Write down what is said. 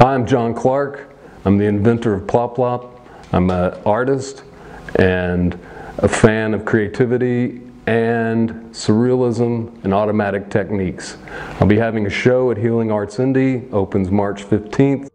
Hi, I'm John Clark. I'm the inventor of pLopLop. I'm an artist and a fan of creativity and surrealism and automatic techniques. I'll be having a show at Healing Arts Indy, opens March 15th.